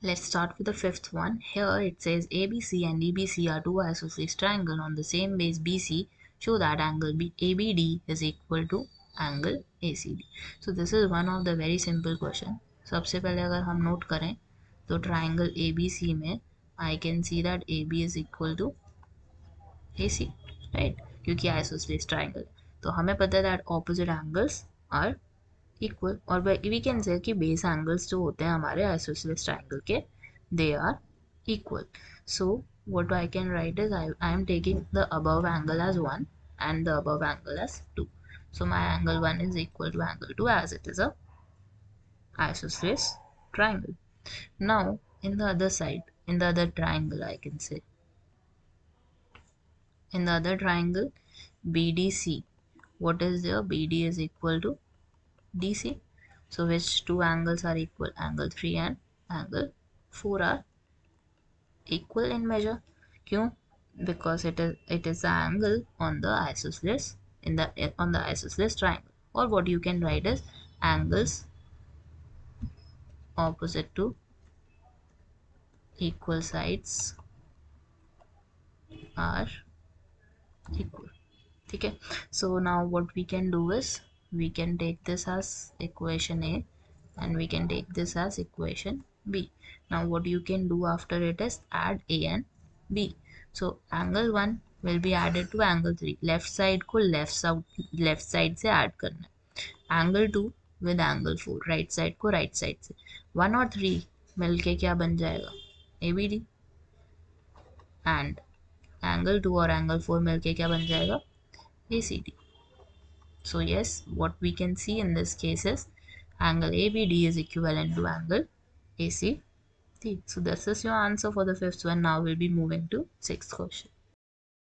Let's start with the fifth one. Here it says ABC and DBC are two isosceles triangle on the same base BC. Show that angle ABD is equal to angle ACD. So this is one of the very simple question. सबसे पहले अगर हम note करें तो triangle A B C में I can see that A B is equal to A C right क्योंकि isosceles triangle तो हमें पता है that opposite angles are equal और वी कैन से कि बेस एंगल्स जो होते हैं हमारे आइसोसिलस ट्राइंगल के they are equal so what I can write is I I am taking the above angle as one and the above angle as two so my angle one is equal to angle two as it is isosceles triangle now in the other side in the other triangle I can say in the other triangle B D C what is your B D is equal to DC. So which two angles are equal? Angle 3 and angle 4 are equal in measure. Kyun? Because it is it is the angle on the isosceles in the on the isosceles triangle. Or what you can write is angles opposite to equal sides are equal. Okay. So now what we can do is we can take this as equation A and we can take this as equation B. Now what you can do after it is add A and B. So angle 1 will be added to angle 3. Left side को left side left side से add करना Angle 2 with angle 4. Right side को right side से. 1 और 3 मिलके क्या बन जाएगा ABD. And angle 2 और angle 4 मिलके क्या बन जाएगा ACD. So yes, what we can see in this case is angle ABD is equivalent to angle ACD. So this is your answer for the fifth one. Now we'll be moving to sixth question.